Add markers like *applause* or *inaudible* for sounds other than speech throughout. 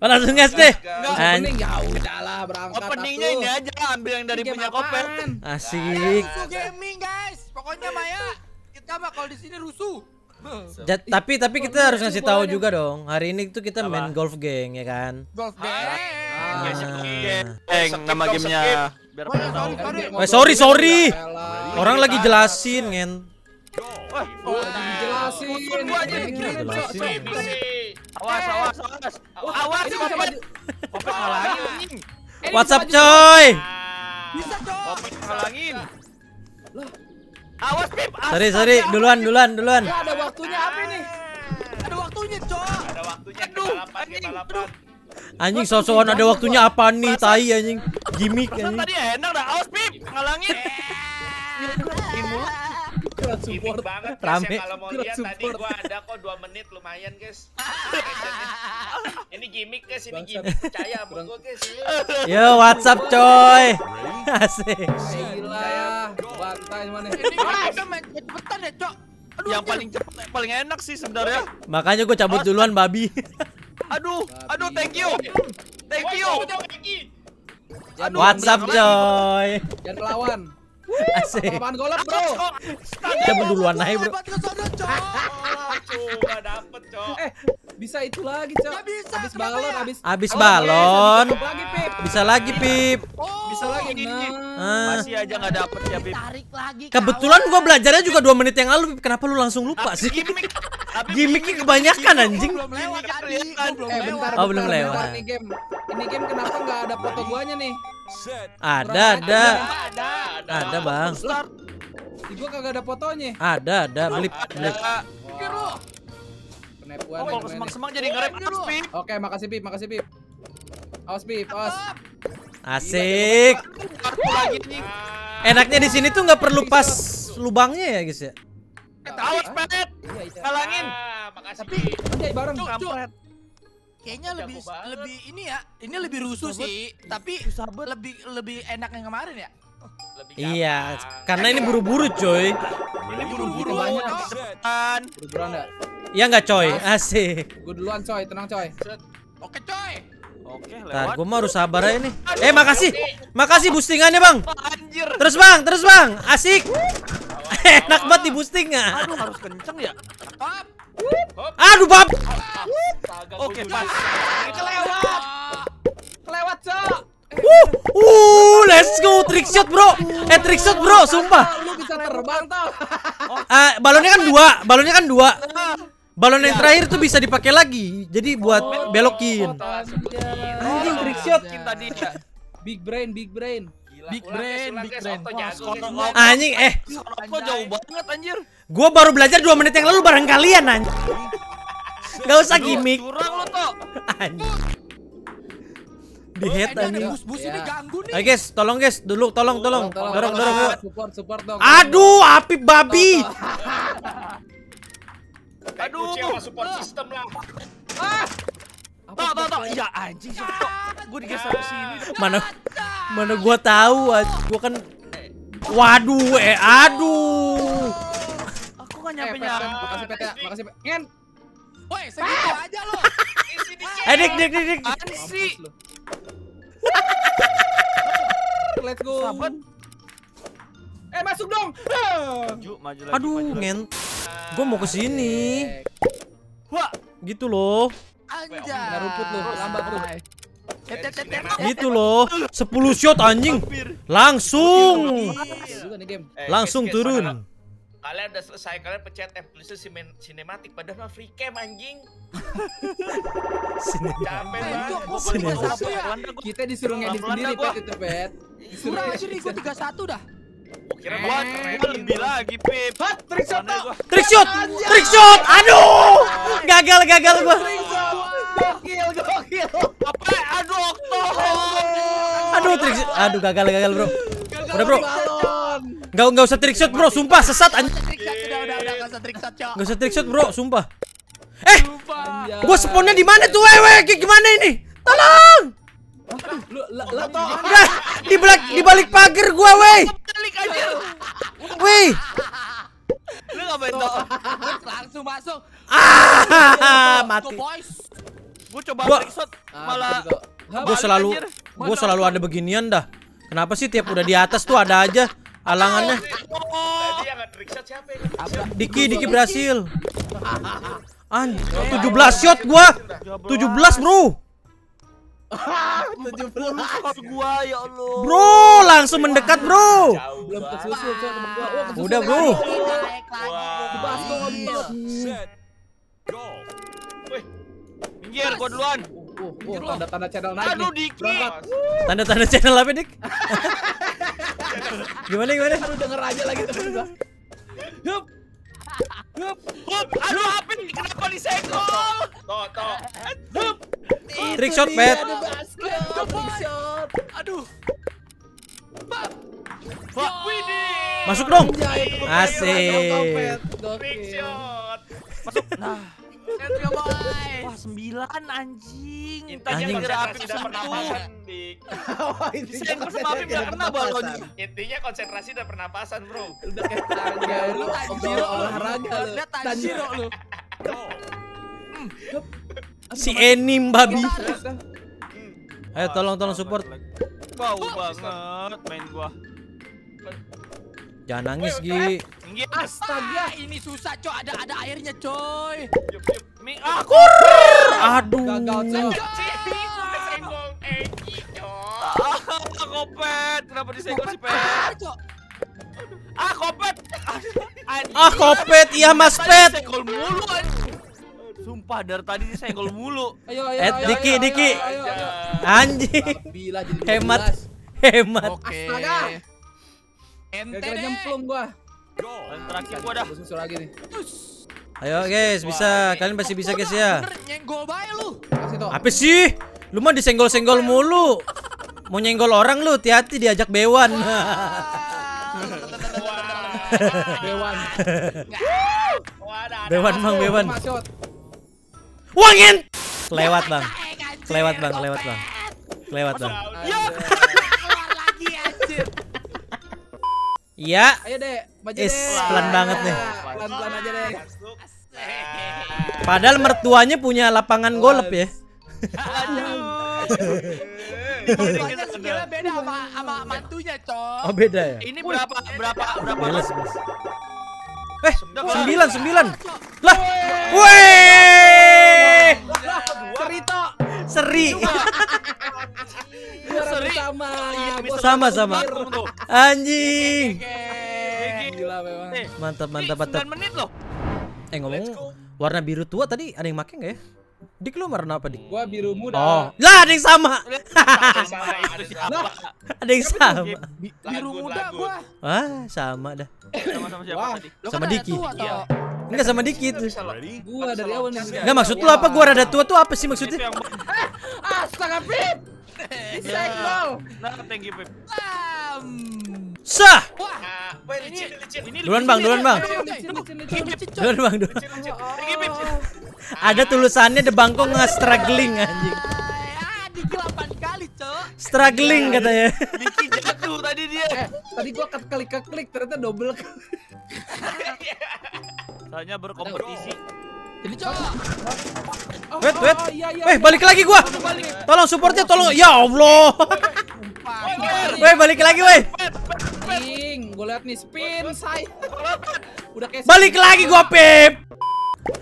Oh, langsung gas deh. Enggak, ya udahlah berangkat. Openingnya ini aja ambil yang dari punya? Koper. Asik. Rusuh gaming guys. Pokoknya Maya kita mah kalau di sini rusuh. Ja- tapi tapi kita harus ngasih tahu juga dong. Hari ini tuh kita main golf geng ya kan. Golf game. Ah. Ah. Eh, nama gamenya biar Oh, pada ya, tahu. sorry, sorry. Eh, sorry, sorry. Elah. Orang lagi jelasin, ngen. Wah, dikirim, jelasin. Awas, awas, awas. Awas, Koper. maju. Koper ngalangin anjing. WhatsApp coy. Bisa, Cok. Koper ngalangin. Awas, Pip. Sorry, sorry. Duluan, duluan, duluan. Ya ada waktunya apa nih? Ada waktunya, Cok. Ada waktunya Aduh, anjing. balapan. Anjing sosokan ada waktunya apa nih tai anjing. Gimik Pesan anjing. tadi enak dah. Awas, Pip. Ngalangin. Kurang Gimik support. banget guys Rame. ya kalau mau lihat tadi gua ada kok 2 menit lumayan guys. *laughs* ini gimmick guys, ini gimmick percaya sama gua guys. Yo, WhatsApp coy. Asik. Gila. Bantai mana? Ini kita main cepetan ya, Cok. Aduh, Yang paling cepet, paling enak sih sebenarnya. Makanya gue cabut duluan babi. *laughs* Aduh, aduh, thank you. Thank you. Jangan WhatsApp coy. Jangan melawan. Asik. Apaan golap, Bro? Cabut duluan aja, Bro. Hebat ke sana, Cok. Oh, coba dapet, Cok. Eh, bisa itu lagi, Cok. Bisa, Habis kenapa balon, ya? habis Abis Oke, balon. bisa lagi, Pip. Bisa lagi, Pip. Oh, Bisa lagi. ini. Ah. Masih aja nggak dapet ya, Pip. Tarik lagi. Kebetulan gua belajarnya juga 2 menit yang lalu, Pip. Kenapa lu langsung lupa sih? Gimiknya kebanyakan anjing. Belum lewat tadi. Eh, lewat. bentar, Oh, belum lewat. Ini game. Ini game kenapa nggak ada foto guanya nih? Ada, ada. Ada, ada. Ada, Bang. Gua kagak ada fotonya. Ada, ada. Blip, blip. Ada. Pikir lu. Penipuan. Oh, kalau semang-semang jadi ngerem Ini atas, lu. Pip. Oke, makasih Pip, makasih Pip. Awas Pip, awas. Asik. Nih. Enaknya di sini tuh nggak perlu pas lubangnya ya, guys ya. Awas, Pet. Iya, iya. Ngalangin. Ah, makasih. Tapi bareng. Cuk. Kampret. Kayaknya Jago lebih banget. lebih ini ya. Ini lebih rusuh sih, tapi lebih lebih enak yang kemarin ya. Lebih Iya, gampang. karena ini buru-buru, coy. Ini buru-buru buru-buru banyak. Cepetan. Buru-buruan dah. Ya nggak, coy? Asik. Gue duluan coy, tenang coy. Oke, coy. Oke, Ntar lewat. gua mah harus sabar aja nih. Eh, makasih. Makasih boostingannya, Bang. Anjir. Terus, Bang. Terus, Bang. Asik. *laughs* Enak banget di boosting? Aduh, harus kenceng ya. Hop. Aduh, bab. Oke, dulu. pas. Kelewat. Kelewat, Cok. Uh, uh, let's go trick shot, Bro. Eh, trick shot, Bro, sumpah. Lu bisa terbang tau. *laughs* Ah, balonnya kan dua, balonnya kan dua. Balon yang terakhir tuh bisa dipakai lagi. Jadi buat belokin. Anjing trick shot. Tadi ya. Big brain, big brain. Big ulang, brain, big guys. brain. Lo. Anjing, eh, Kok jauh banget anjir. gua baru belajar 2 menit yang lalu bareng kalian anjing. Gak usah gimmick. Curang lo toh. Anjing. Di Eh, head anjing. bus-bus ini Ya. ganggu nih. Ayo guys, tolong guys, dulu tolong tolong. Dorong dorong. Support, support dong. Aduh, api babi. Aduh. support system lah. Tahu, tahu, tahu. Ya anjing. Gue digeser ke sini. Mana mana gua tahu, gua kan Waduh, eh aduh. Aku Eh, nyampe Pet, nyampe. Makasih Pet ya, makasih. Ngen. Woi, segitu aja lo. Eh, dik dik dik dik. Lu. *laughs* Let's go. Sahabat. Eh, masuk dong. Ah. Maju, maju lagi. Aduh, maju lagi. ngen. Gua mau ke sini. Wah, Gitu loh. Anjay. Kena rumput lu, lambat lu. Tet. Gitu loh. 10 shot anjing. Langsung. Juga nih game. Eh, Langsung guys, turun. Kalian- udah selesai, kalian pencet F tulisnya sinematik padahal mah free cam anjing. *laughs* Sini. Capek Eh, banget. ya. Kita disuruh ngedit sendiri. Pet itu Pet. Aja nih gua 31 dah. Kira Gua gua lebih lagi, Pip. Hot, trick shot. Trick shot. Trick shot. Aduh. Gagal gagal gua. Gokil, gokil. Apa? Aduh. Aduh, trick shot. Aduh, gagal gagal, Bro. Udah, Bro. Enggak enggak usah trick shot, Bro. Sumpah sesat anjing. Trick shot udah udah udah enggak usah trick shot, Cok. Enggak usah trick shot, Bro. Sumpah. Eh, gua spawnnya di mana tuh, wewe? Gimana ini? Tolong. Lu di balik di balik pagar gua, wey. Balik aja. Wey. Lu ngapain toh? Langsung masuk. Ah, mati. boys. Gua coba Gua- trick shot. Malah- Gue selalu gue selalu ada beginian dah. Kenapa sih tiap udah di atas tuh ada aja alangannya? Diki Diki berhasil. An 17 shot gua. 17, Bro. Shot gua ya Allah. Bro, langsung mendekat, Bro. Belum kesusul kesusul Udah. Bro. Minggir gua duluan. Uh, uh, tanda-tanda channel naik Aduh. Diki. Tanda-tanda channel apa, Dik? *laughs* gimana gimana? Aduh denger aja lagi temen gua. Hup. Hup. Hup, aduh apa nih? Kenapa disenggol? toh, toh. Trick shot, Pet. Trick shot. Aduh. Wah, widih. Masuk dong. Asik. Trick shot. Masuk. Nah, Let's go boy. wah sembilan anjing. Konsentrasi dan Satu. pernapasan, Dik. *laughs* Jangan sama api nggak kena balonnya. Intinya konsentrasi dan pernapasan, Bro. Udah kayak tangga lu Tanjiro olahraga lu. Lihat Tanjiro lu. Si Enim babi. Ayo tolong tolong support. Bau banget main gua. Jangan nangis, Gi. Minggir. Astaga, ini susah coy. Ada ada airnya coy. Yup, yup. Mi aku. Aduh. Gagal coy. Senggol cok. Ah, kopet. Kenapa disenggol si Pet? Cok. Ah, kopet. Ah, kopet. Iya, Mas Pet. Disenggol mulu anjing. Sumpah dari tadi disenggol mulu. Ayo ayo. Eh, ayo, Diki, Diki. Anjing. Hemat. 12. Hemat. Oke. Astaga. Ente nyemplung gua. Dan terakhir gua dah. Gua susul lagi nih. Ayo, guys, bisa. Kalian pasti bisa, guys ya. Nyenggol bae lu. Apa sih? Lu mah disenggol-senggol mulu. Mau nyenggol orang lu, hati-hati diajak bewan. *laughs* Bewan, Bang, bewan. Cuma shot. Wangin. Kelewat, Bang. Kelewat, Bang, kelewat, Bang. Kelewat, Bang. Ya. Keluar lagi anjir. Iya. Ayo deh, maju Is, deh. pelan banget nih. Pelan-pelan aja deh. Padahal mertuanya punya lapangan golf ya. Skillnya beda sama sama mantunya, Cok. Oh, beda ya? Ini berapa berapa berapa. Eh, sembilan, sembilan. Lah, weh, Cerita. seri. *laughs* Seri. Sama, sama. Anjing. Gila memang. Eh, Mantap, mantap, mantap. 9 menit loh. Eh ngomong warna biru tua tadi ada yang make nggak ya? Dik lu warna apa dik? Gua biru muda. Oh, lah ada yang sama. Sama Itu siapa? Ada yang sama. Biru muda gua. Wah, sama dah. Sama-sama siapa Wah. tadi? Sama kan ada Diki. Iya. Toh. Enggak sama dikit. Gua dari awal nih. Enggak maksud lu apa gua rada tua tuh apa sih maksudnya? yang Astaga, Pip. Disenggol. Nah, thank you, Pep. Sah. Ah. Ini Duluan, Bang, duluan, Bang. Duluan bang, duluan. Ada tulisannya the bangkong nggak struggling anjing. 8 kali, Cok. Struggling katanya. Jatuh tadi dia. Eh, tadi gua klik ke klik ternyata double. Soalnya berkompetisi. Jadi, Cok. Oh, Wait, wait. oh, iya, iya, iya. balik lagi gua. Tolong supportnya, tolong. Ya Allah. Weh, balik lagi, weh. Anjing, gua lihat nih spin say. Udah kayak Balik lagi gua, Pep.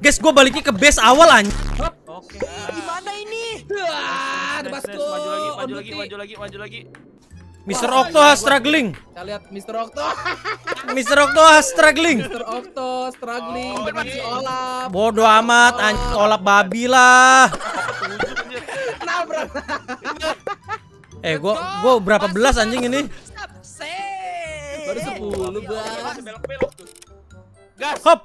Guys, gua baliknya ke base awal anjing. Oke. Gimana ini? Wah, ada basku. Maju lagi, maju lagi, maju lagi, maju lagi. Mr. Octo struggling. Kita lihat Mr. Octo. *laughs* Mr. Octo struggling. Mr. Octo struggling Oh, dengan si Olaf. Bodoh amat, anjing olap babi lah. *laughs* Nabrak. Eh, gua gua berapa belas anjing ini? Baru 10, Bang. Masih belok-belok tuh. Gas. Hop.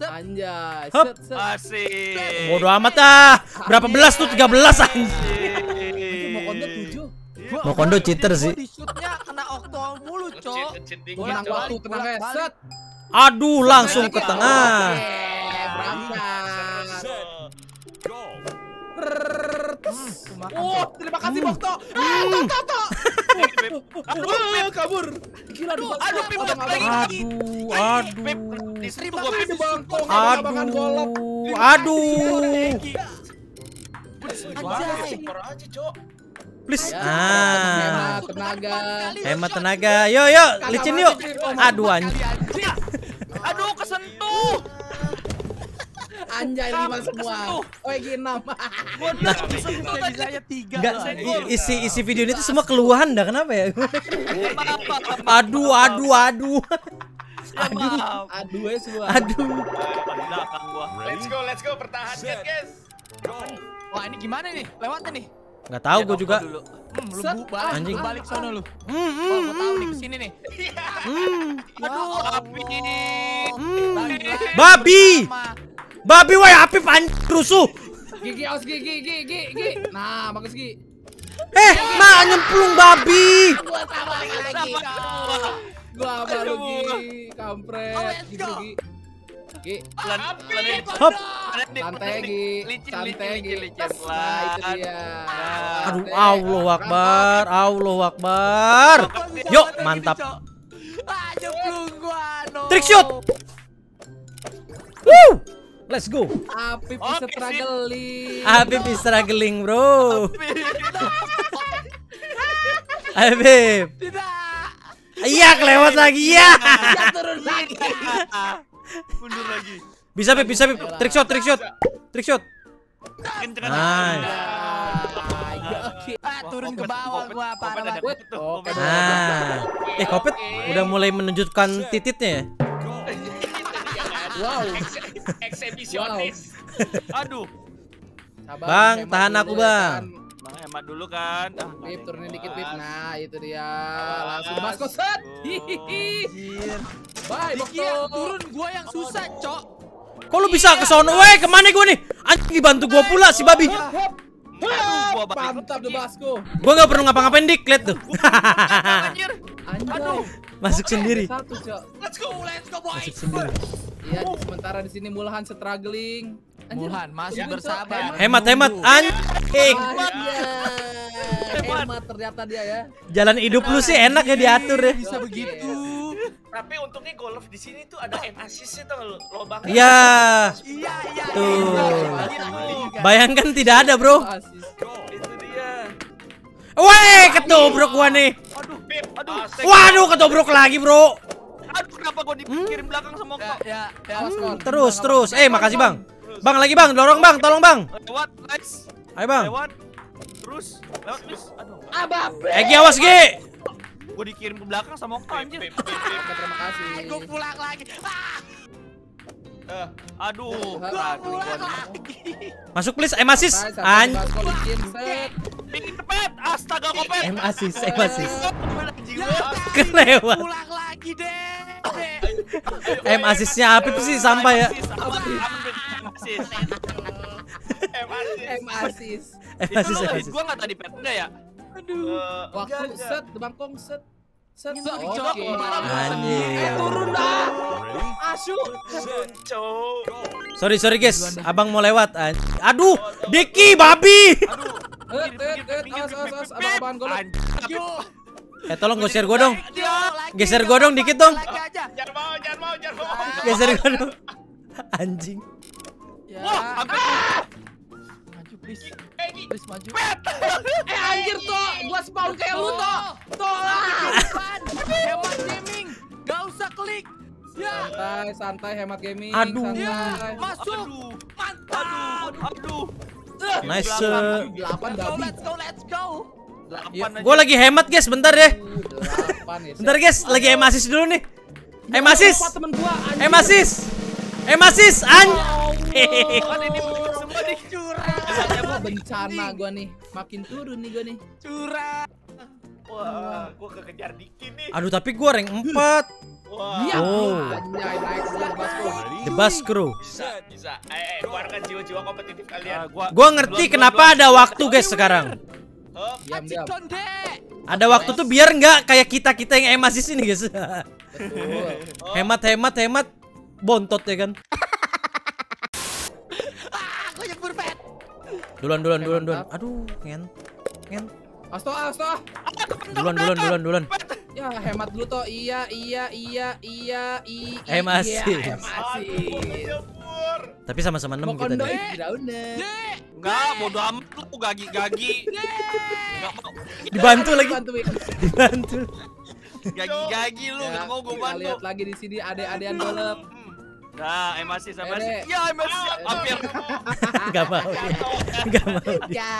Anjay. Set. Asik. Bodoh amat ah. Berapa belas tuh? 13 anjing. Mau kondo 7. Mau kondo cheater sih. Di shootnya kena okto mulu, Cok. menang Cok. waktu tenang ya. Set. Aduh, langsung ke tengah. Eh, Oh, terima kasih Bokto. Ah, Hmm. Toto, Toto. Thank you, Pep. Aduh, kabur. Gila aduh, Pip, Abang, lagi. abang. Aduh, aduh. Gua golok. Aduh. Aduh. Skor aja, Cok. Please. Ya, Ah. hemat tenaga. Hemat tenaga. Yo yo, licin yuk. Aduh anjing. Aduh, kesentuh. Anjay lima semua. Oh, enam. Kesentuh Bisa tadi. saya tiga. Enggak, lah. isi isi video ini tuh semua keluhan dah kenapa ya? aduh, aduh, aduh. Aduh. Aduh ya semua. Aduh. Let's go, let's go. Pertahankan, guys. Wah ini gimana nih? Lewatnya nih. Nggak tahu gue juga. Dulu. Hmm, lu balik, Anjing. lu balik sono lu. Hmm, Oh, hmm, gua tahu nih ke sini nih. hmm. Aduh, api. Hmm. Balik lagi. Babi. Sama. Babi woi Apip anjing rusuh. Gigi, awas gigi, gigi, gigi, gigi. Nah, bagus gigi. Eh, mak nyemplung babi. Gua tambah lagi. Gua apa lu gigi? Kampret. Oh, let's Gigi, gigi. Gigi. Pelan, pelan. Hop. Santai pelan ini. Gi, Licin, santai licin. Nah, itu Pelan. dia. Aduh. Allah Akbar, Allah Akbar. Yuk, mantap. Ah, nyemplung gua. No. Trick shot. Woo! Let's go. Apip sip. struggling. Habib is struggling, bro. Habib. Tidak. Iya, kelewat lagi ya. Ya turun lagi. Mundur lagi. Bisa, Bib, bisa, Bib. Trick shot, trick shot. Trick shot. Nice. Ya, oke. Ah, turun ke bawah gua parah banget. Wait, oke. Ah. Eh, Kopet udah mulai menunjukkan tititnya ya. Wow. Eksibisionis. Aduh. Sabar, Bang, tahan aku, Bang. kan. Bang hemat dulu kan. Ah, Pip, turunin dikit, Pip. Awas. Nah, itu dia. Langsung basko set. Hihihi. Bye, Diki yang Bokto. turun gua yang susah, Cok. Kok lu bisa ke sono? Weh, ke mana gua nih? Anjing dibantu gua pula si babi. Aduh, gua Mantap tuh Basko. Gua nggak perlu ngapa-ngapain dik, lihat tuh. Anjir. Anjay. Masuk sendiri. Satu, Cok. Let's go, let's go, boy. Masuk sendiri. Iya, sementara di sini Mulhan struggling. Anjir. Mulhan masih Cok. bersabar. Hemat, hemat. Anjing. Hemat ternyata dia ya. Jalan hidup lu sih enak ya diatur ya. Bisa begitu. Tapi untungnya golf di sini tuh ada aim assist nggak lu? Lobang. Iya. Iya, iya. Tuh. iya. Bayangkan tidak ada, Bro. Weh, ketobrak gua nih. Aduh, Pip, aduh. Waduh, ketobrak lagi, Bro. Aduh, kenapa gua dikirim belakang sama Ya, kok? ya, ya. Awas, Kon. Terus, terus. Eh, makasih, Bang. Bang, lagi, Bang. Dorong, Bang. Tolong, Bang. Lewat, guys. Ayo, Bang. Lewat. Terus, lewat terus. Aduh, Abab. Egi, awas, Gi. gua dikirim ke belakang sama Okta anjir. Terima kasih. Gua pulang lagi. Ah, Eh, Aduh, Gua pulang lagi. Masuk, please. M santai, An. Bikin. Astaga, kopet. M assist, M gua. Kelewat. Pulang lagi deh. M assistnya Apip sih sampai ya. M assist. M asis. M Itu assist. gua nggak tadi pet enggak ya? Aduh. Eh, Waktu enggak, enggak. set, bangkong set. Set. Eh. Eh, eh, eh, awas, awas, awas. Abang-abangan golok. Anjir. Yo. Eh, tolong gue share gue dong. Geser gua dong dikit dong. Jangan mau, jangan mau, jangan mau. Geser gue dong. Anjing. Ya. Wah. Maju, please. Eh, maju. Eh, anjir toh, gua spawn kayak lu toh. Tolong. Depan. Hemat gaming. Gak usah klik. Ya. Santai, santai hemat gaming. Aduh. Santai. Masuk. Aduh. Mantap. Aduh. Nice. Belakang. Delapan Let's go, babi. let's go, let's go. Delapan aja. Gue lagi hemat, guys. Bentar deh. Uh, Delapan ya. Bentar, guys. Lagi M assist dulu nih. Gua. assist. M assist. An. Bencana gua nih. Makin turun nih gua nih. Curang. Wah, gua kekejar Diki nih. Aduh, tapi gue rank 4. Wah. Iya. Oh. Anjay, naik. The Bus Crew. Bisa, bisa. Eh, eh, keluarkan jiwa-jiwa kompetitif Ah, kalian. gua- Gue ngerti kenapa ada waktu, guys, sekarang. Hop. Diam, diam. Konde. Ada waktu tuh biar nggak kayak kita kita yang M assist ini, guys. Betul. hemat, hemat, hemat. Bontot ya kan. *laughs* Ah, aku nyebur pet. Duluan, duluan, duluan, duluan. Aduh, ngen. Ngen. Asto, asto. Duluan, duluan, duluan, duluan. Ya, hemat dulu toh. Iya, iya, iya, iya, iya. Em iya, asis. Em asis. Ya. Tapi sama-sama 6 Mau kita deh. Enggak, bodo amat lu gagi-gagi. Enggak mau. Dibantu lagi. Dibantu. Gagi-gagi lu, enggak mau gua kita bantu. lihat lagi di sini ada-adean golep. Nah, emasi sama Eh, si. Dek. Ya, emasi hampir. Enggak mau. Enggak mau. Ya.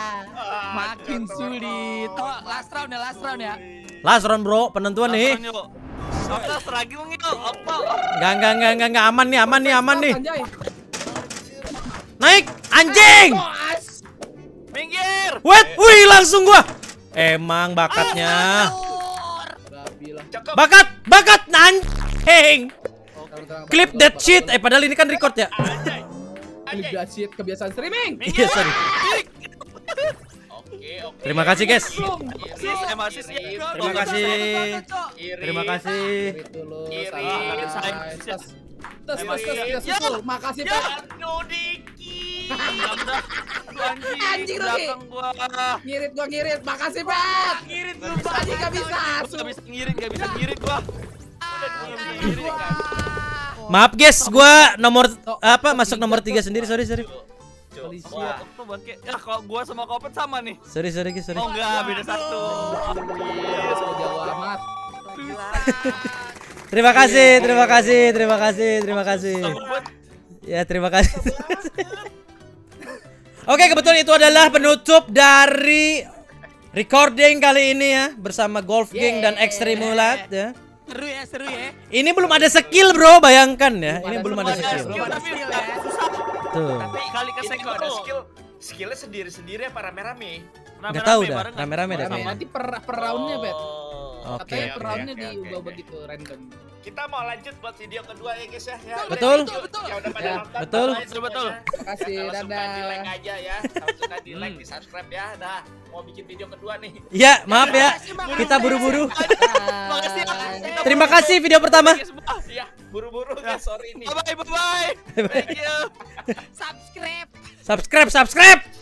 Makin sulit. Oh, last round ya, last round ya. Last round, Bro. Penentuan nih. Apa seragi yuk? Apa? Enggak, enggak, enggak, enggak, enggak aman nih, aman nih, aman nih. Naik, anjing. Minggir. Wait, wih langsung gua. Emang bakatnya. Bakat, bakat anjing. Clip that shit. Eh padahal ini kan record ya. Clip that shit kebiasaan streaming. *laughs* Iya, sorry. Oke, oke. Terima kasih, guys. Emasi sih. Terima kasih. Iri. Terima kasih. Dulu. Iri. santai. Iri. Tes. Tes, tes, tes. Makasih, Ya. Pak. Aduh, Diki. Anjing, belakang gua. Ngirit gua ngirit. Makasih, Pak. Ngirit lu, Anjing gak bisa. Gua Gak bisa ngirit, gak bisa ngirit gua. Iri kan. Maaf guys, gua nomor apa masuk nomor 3 sendiri. Sorry, sorry. Wah. Ya kalau gua sama Kopet sama nih. Sorry, sorry, guys, sorry. Oh enggak, beda satu. Sudah jauh amat. *laughs* Terima kasih, terima kasih, terima kasih, terima kasih. Ya, terima kasih. *laughs* Oke, kebetulan itu adalah penutup dari recording kali ini ya bersama Golf Gang dan Extremulat ya. Seru ya, seru ya. Ini belum ada skill, Bro, bayangkan ya. Ini belum ada skill. Tuh. Tapi Kali ke kalau ada skill, skillnya sendiri-sendiri apa rame-rame? Nggak tahu dah, rame-rame dah kayaknya. Nanti per, per roundnya, Bet. Oke, Katanya oke, per roundnya oke, oke, diubah oke. begitu random. Kita mau lanjut buat video kedua ya guys ya. ya. Betul. Yuk, Betul, Ya udah pada Ya, nonton. betul. Betul, betul. Terima kasih, Ya, kalau suka dadah. di like aja ya. Kalau suka di like, Hmm. di subscribe ya. Dah, mau bikin video kedua nih. Ya, maaf ya. Kita buru-buru. Makasih ya. Terima kasih video pertama. Iya, buru-buru guys, sorry nih. Bye bye bye bye. Thank you. Subscribe. Subscribe, subscribe.